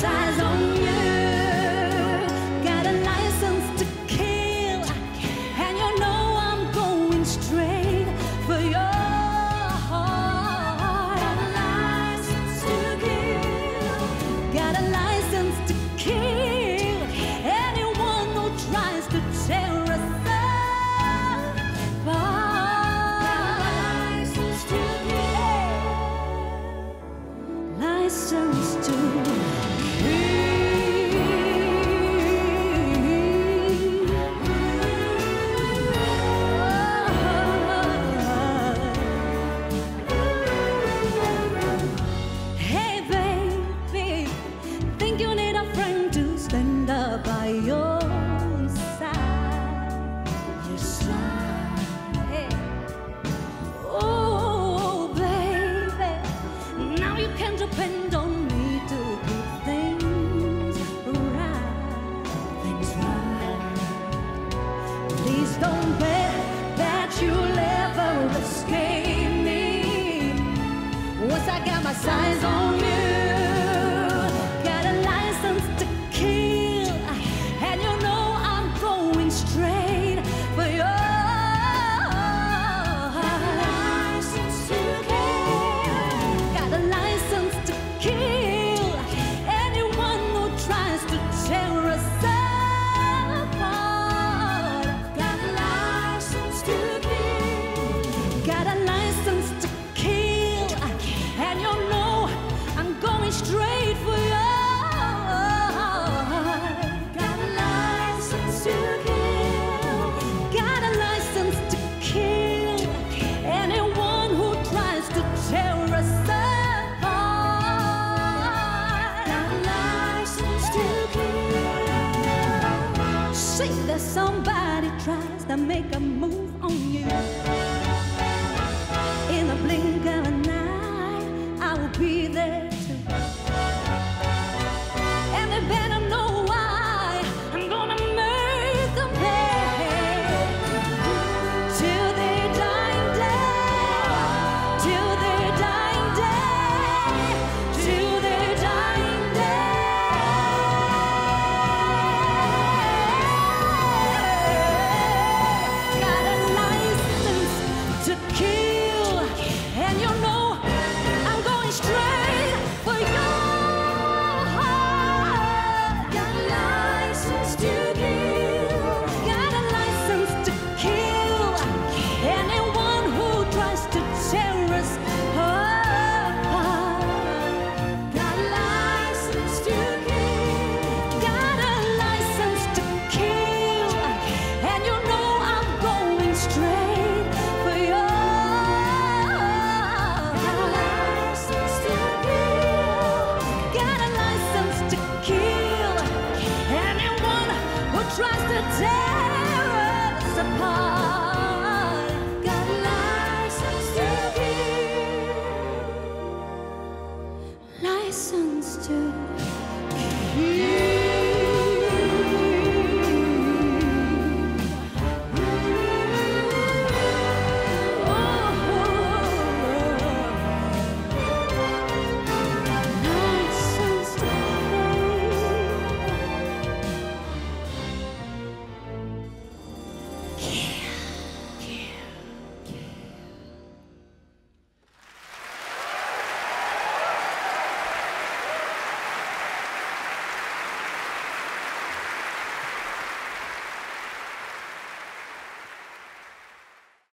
size on you. Sights on me to do things. Please don't bet that you'll ever escape me once I got my sights on you, license to keep.